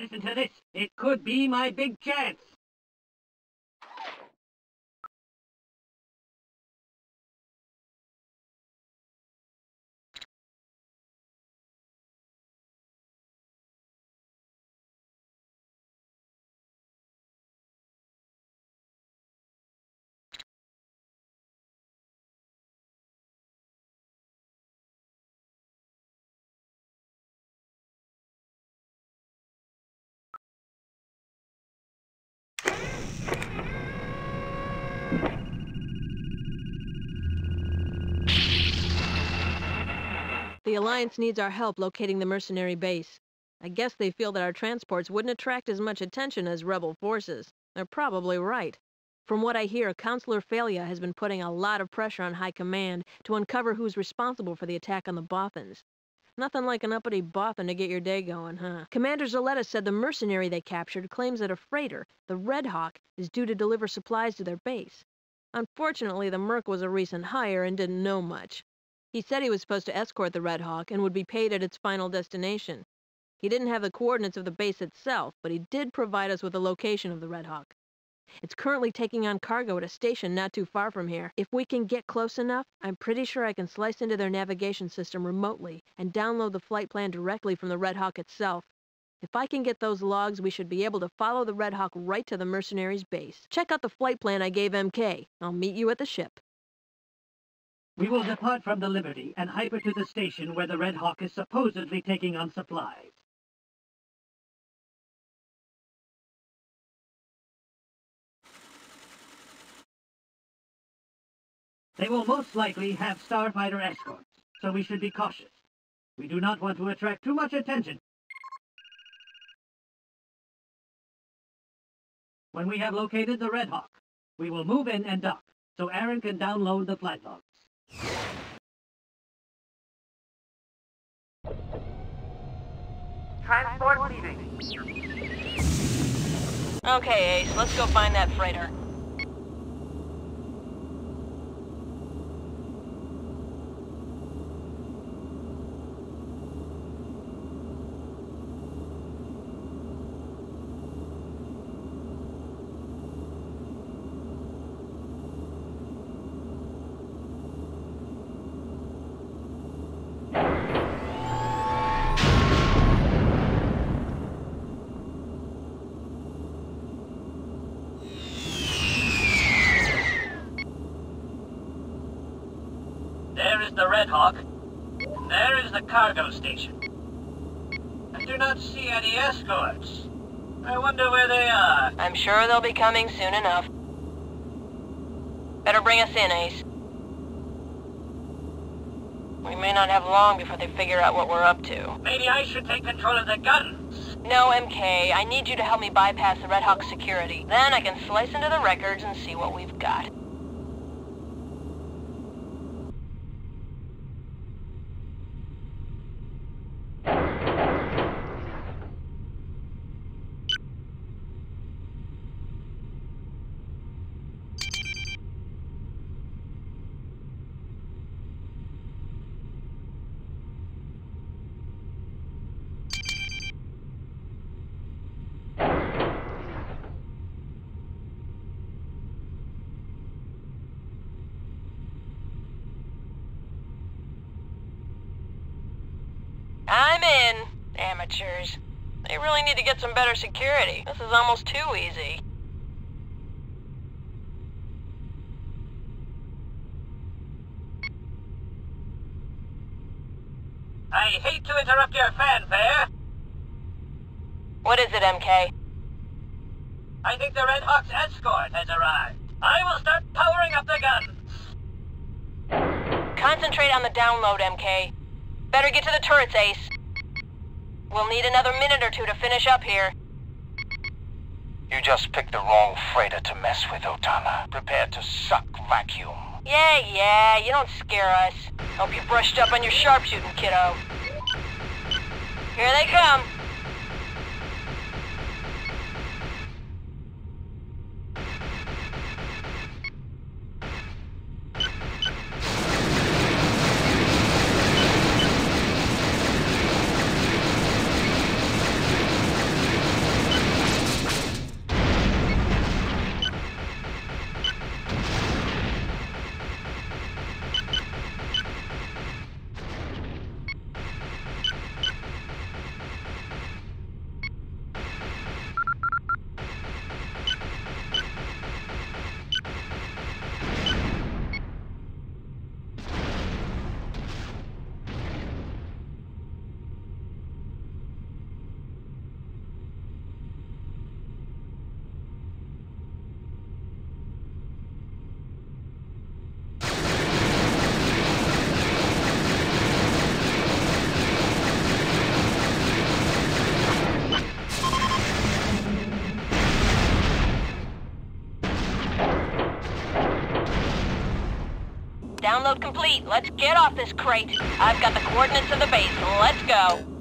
Listen to this. It could be my big chance. The Alliance needs our help locating the mercenary base. I guess they feel that our transports wouldn't attract as much attention as rebel forces. They're probably right. From what I hear, Counselor Fey'lya has been putting a lot of pressure on High Command to uncover who's responsible for the attack on the Bothans. Nothing like an uppity Bothan to get your day going, huh? Commander Zaletta said the mercenary they captured claims that a freighter, the Red Hawk, is due to deliver supplies to their base. Unfortunately, the Merc was a recent hire and didn't know much. He said he was supposed to escort the Red Hawk and would be paid at its final destination. He didn't have the coordinates of the base itself, but he did provide us with the location of the Red Hawk. It's currently taking on cargo at a station not too far from here. If we can get close enough, I'm pretty sure I can slice into their navigation system remotely and download the flight plan directly from the Red Hawk itself. If I can get those logs, we should be able to follow the Red Hawk right to the mercenaries' base. Check out the flight plan I gave MK. I'll meet you at the ship. We will depart from the Liberty and hyper to the station where the Red Hawk is supposedly taking on supplies. They will most likely have starfighter escorts, so we should be cautious. We do not want to attract too much attention. When we have located the Red Hawk, we will move in and dock, so Aeron can download the flight logs. Transport leaving. Okay, Ace, let's go find that freighter. There is the Red Hawk. There is the cargo station. I do not see any escorts. I wonder where they are. I'm sure they'll be coming soon enough. Better bring us in, Ace. We may not have long before they figure out what we're up to. Maybe I should take control of the guns. No, MK, I need you to help me bypass the Red Hawk security. Then I can slice into the records and see what we've got. I'm in, amateurs. They really need to get some better security. This is almost too easy. I hate to interrupt your fanfare. What is it, MK? I think the Red Hawk's escort has arrived. I will start powering up the guns. Concentrate on the download, MK. Better get to the turrets, Ace. We'll need another minute or two to finish up here. You just picked the wrong freighter to mess with, Otana. Prepare to suck vacuum. Yeah, yeah, you don't scare us. Hope you brushed up on your sharpshooting, kiddo. Here they come. Complete. Let's get off this crate. I've got the coordinates of the base. Let's go.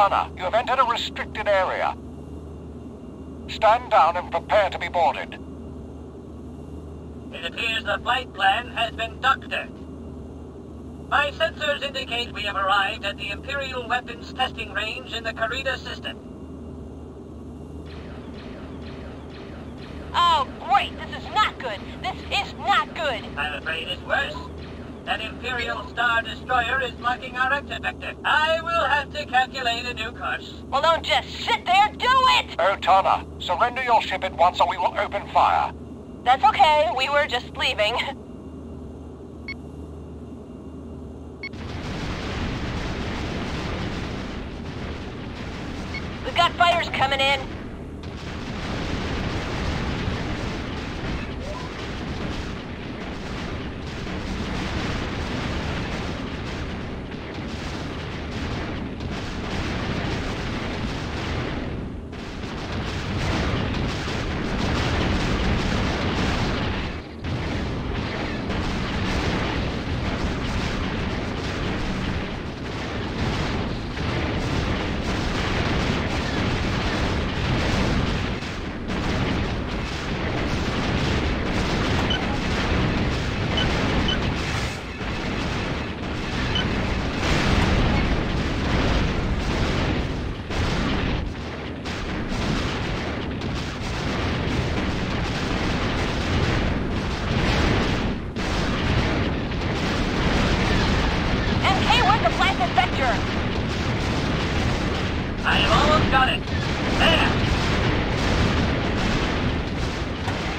Otana, you have entered a restricted area. Stand down and prepare to be boarded. It appears the flight plan has been ducted. My sensors indicate we have arrived at the Imperial Weapons Testing Range in the Karita system. Oh, great! This is not good! This is not good! I'm afraid it's worse. An Imperial Star Destroyer is blocking our exit vector. I will have to calculate a new course. Well, don't just sit there, do it! Otana, surrender your ship at once or we will open fire. That's okay, we were just leaving. We've got fighters coming in.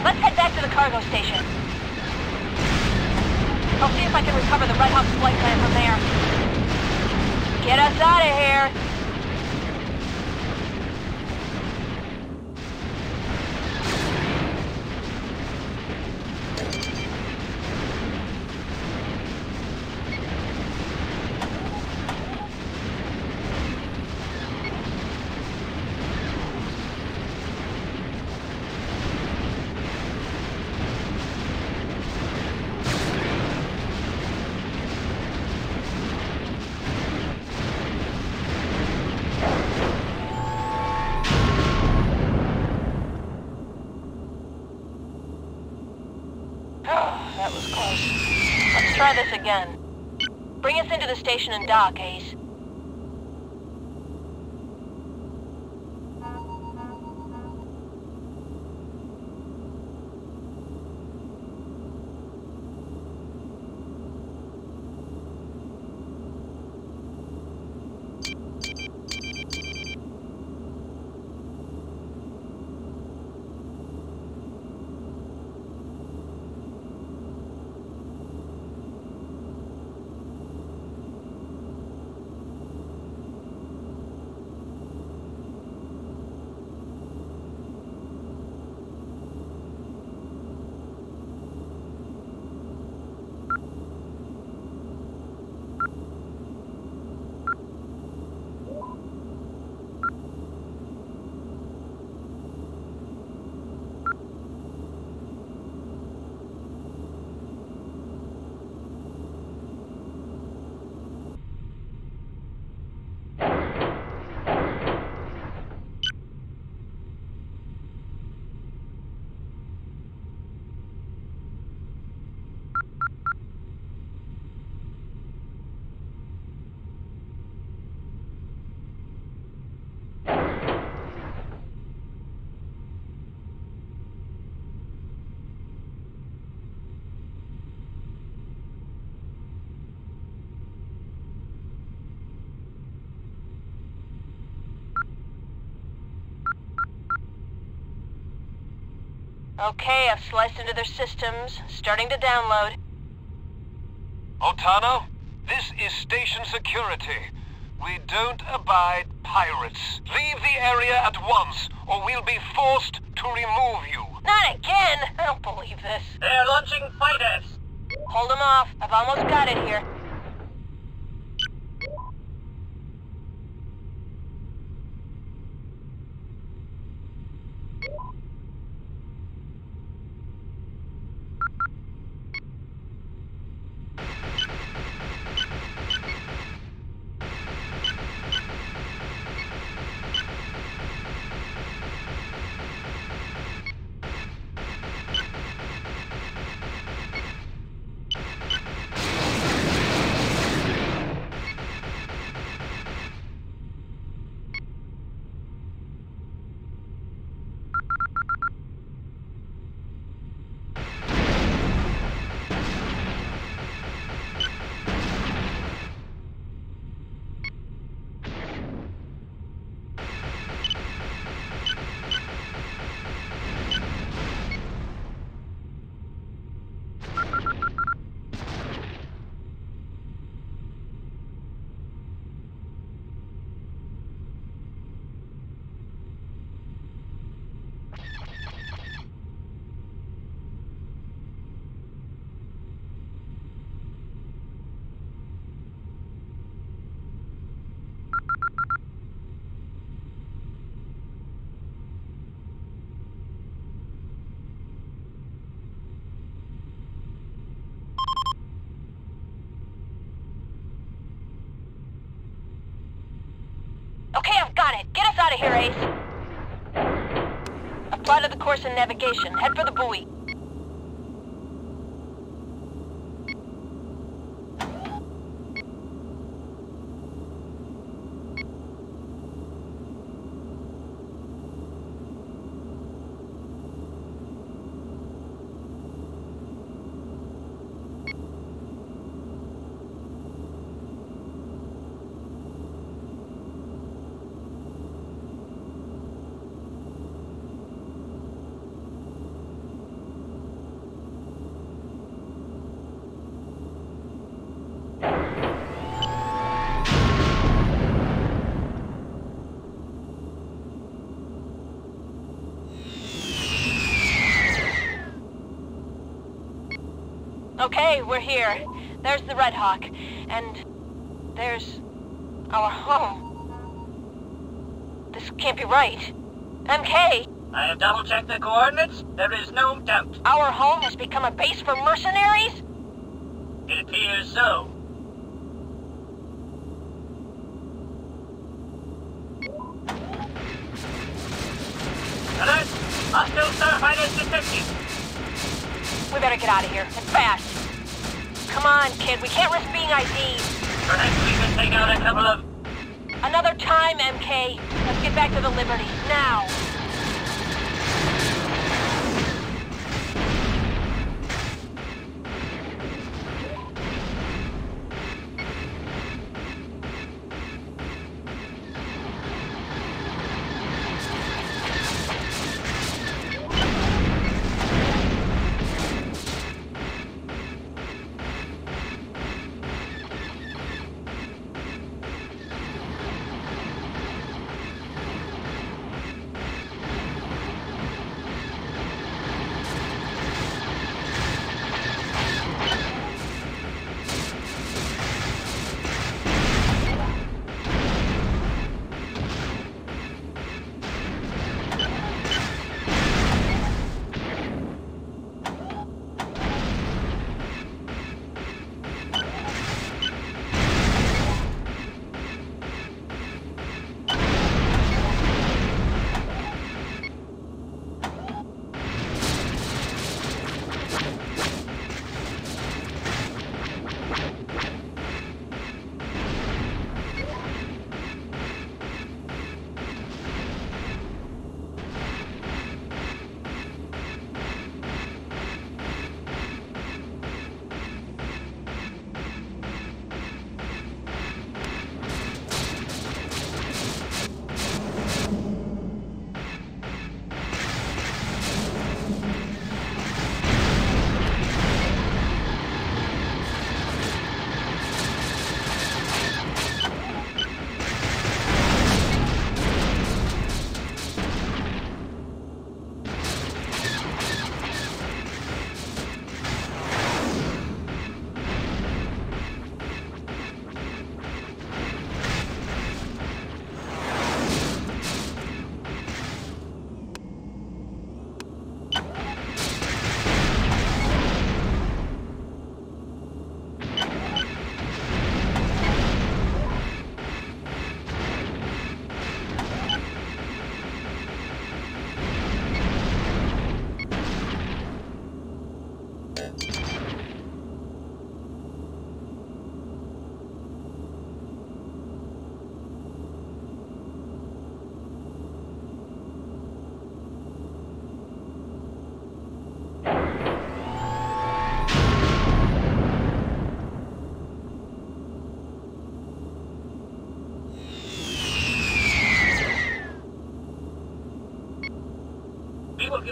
Let's head back to the cargo station. I'll see if I can recover the Red Hawk's flight plan from there. Get us out of here! Again. Bring us into the station and dock, Ace. Okay, I've sliced into their systems. Starting to download. Otana, this is station security. We don't abide pirates. Leave the area at once, or we'll be forced to remove you. Not again! I don't believe this. They're launching fighters. Hold them off. I've almost got it here. Got it. Get us out of here, Ace. I've plotted the course in navigation. Head for the buoy. Okay, we're here. There's the Red Hawk. And there's our home. This can't be right. MK, I have double-checked the coordinates. There is no doubt. our home has become a base for mercenaries? It appears so. Alert! Hostile starfighters detected. We better get out of here, and fast. Come on, kid, we can't risk being ID'd. Perhaps we can take out a couple of... Another time, MK. Let's get back to the Liberty, now.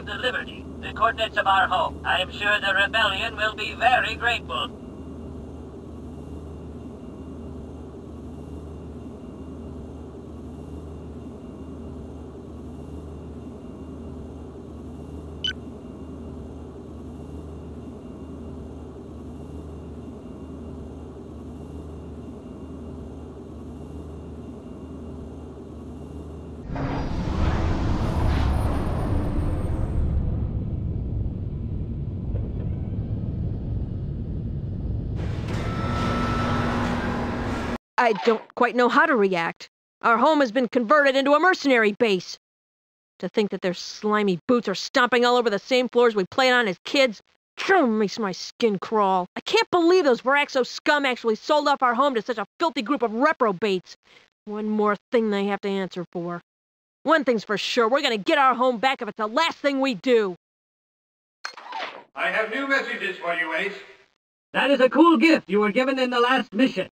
The Liberty the coordinates of our home. I am sure the Rebellion will be very grateful. I don't quite know how to react. Our home has been converted into a mercenary base. To think that their slimy boots are stomping all over the same floors we played on as kids makes my skin crawl. I can't believe those Viraxo scum actually sold off our home to such a filthy group of reprobates. One more thing they have to answer for. One thing's for sure, we're gonna get our home back if it's the last thing we do. I have new messages for you, Ace. That is a cool gift you were given in the last mission.